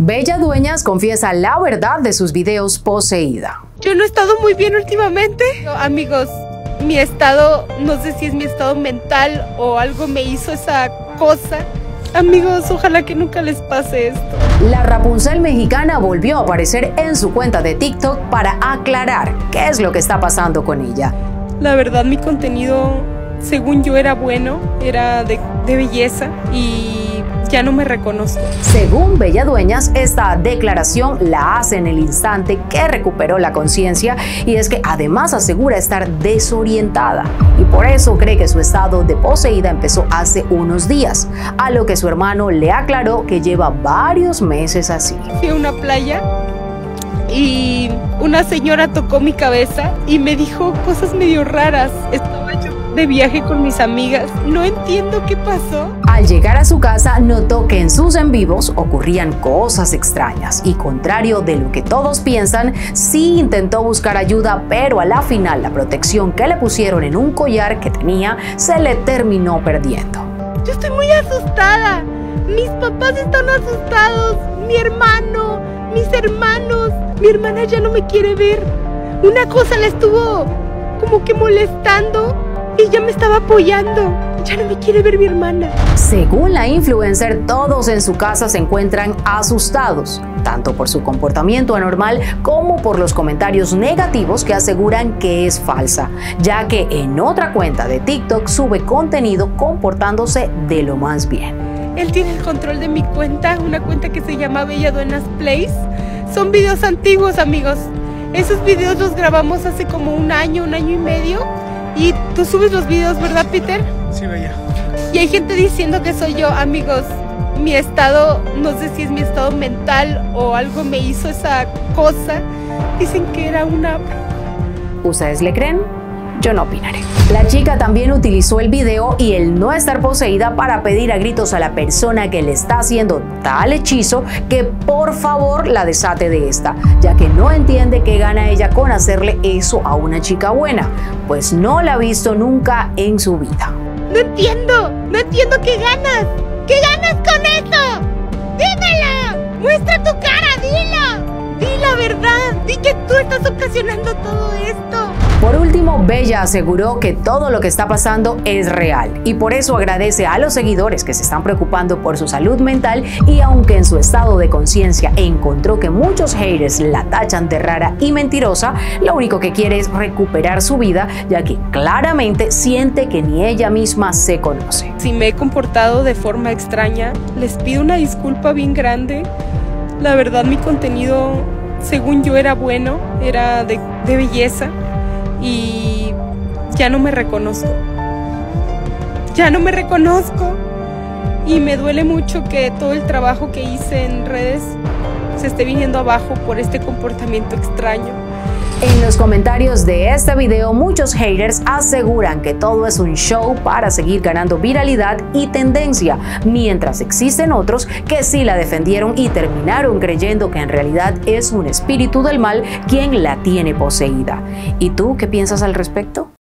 Bella Dueñas confiesa la verdad de sus videos poseída. Yo no he estado muy bien últimamente. Amigos, mi estado, no sé si es mi estado mental o algo me hizo esa cosa. Amigos, ojalá que nunca les pase esto. La Rapunzel mexicana volvió a aparecer en su cuenta de TikTok para aclarar qué es lo que está pasando con ella. La verdad, mi contenido, según yo, era bueno, era de, de belleza y ya no me reconozco. Según Bella Dueñas, esta declaración la hace en el instante que recuperó la conciencia y es que además asegura estar desorientada y por eso cree que su estado de poseída empezó hace unos días, a lo que su hermano le aclaró que lleva varios meses así. Fui a una playa y una señora tocó mi cabeza y me dijo cosas medio raras. Estaba yo de viaje con mis amigas. No entiendo qué pasó. Al llegar a su casa notó que en sus en vivos ocurrían cosas extrañas y contrario de lo que todos piensan, sí intentó buscar ayuda, pero a la final la protección que le pusieron en un collar que tenía se le terminó perdiendo. Yo estoy muy asustada. Mis papás están asustados. Mi hermano, mis hermanos. Mi hermana ya no me quiere ver. Una cosa le estuvo como que molestando y ya me estaba apoyando. Ya no me quiere ver mi hermana. Según la influencer, todos en su casa se encuentran asustados, tanto por su comportamiento anormal como por los comentarios negativos que aseguran que es falsa, ya que en otra cuenta de TikTok sube contenido comportándose de lo más bien. Él tiene el control de mi cuenta, una cuenta que se llama Bella Duenas Place. Son videos antiguos, amigos. Esos videos los grabamos hace como un año, un año y medio y tú subes los videos, ¿verdad, Peter? Sí. Y hay gente diciendo que soy yo, amigos. Mi estado, no sé si es mi estado mental o algo me hizo esa cosa. Dicen que era una... ¿Ustedes le creen? yo no opinaré. La chica también utilizó el video y el no estar poseída para pedir a gritos a la persona que le está haciendo tal hechizo que por favor la desate de esta, ya que no entiende qué gana ella con hacerle eso a una chica buena, pues no la ha visto nunca en su vida. No entiendo, no entiendo qué ganas. ¿Qué ganas con eso? ¡Dímelo! ¡Muestra tu cara! ¡Dilo! ¡Di la verdad! ¡Di que tú estás ocasionando todo esto! Por último, Bella aseguró que todo lo que está pasando es real y por eso agradece a los seguidores que se están preocupando por su salud mental y aunque en su estado de conciencia encontró que muchos haters la tachan de rara y mentirosa, lo único que quiere es recuperar su vida ya que claramente siente que ni ella misma se conoce. Si me he comportado de forma extraña, les pido una disculpa bien grande. La verdad mi contenido, según yo, era bueno, era de, de belleza y ya no me reconozco. Ya no me reconozco y me duele mucho que todo el trabajo que hice en redes se esté viniendo abajo por este comportamiento extraño. En los comentarios de este video, muchos haters aseguran que todo es un show para seguir ganando viralidad y tendencia, mientras existen otros que sí la defendieron y terminaron creyendo que en realidad es un espíritu del mal quien la tiene poseída. ¿Y tú qué piensas al respecto?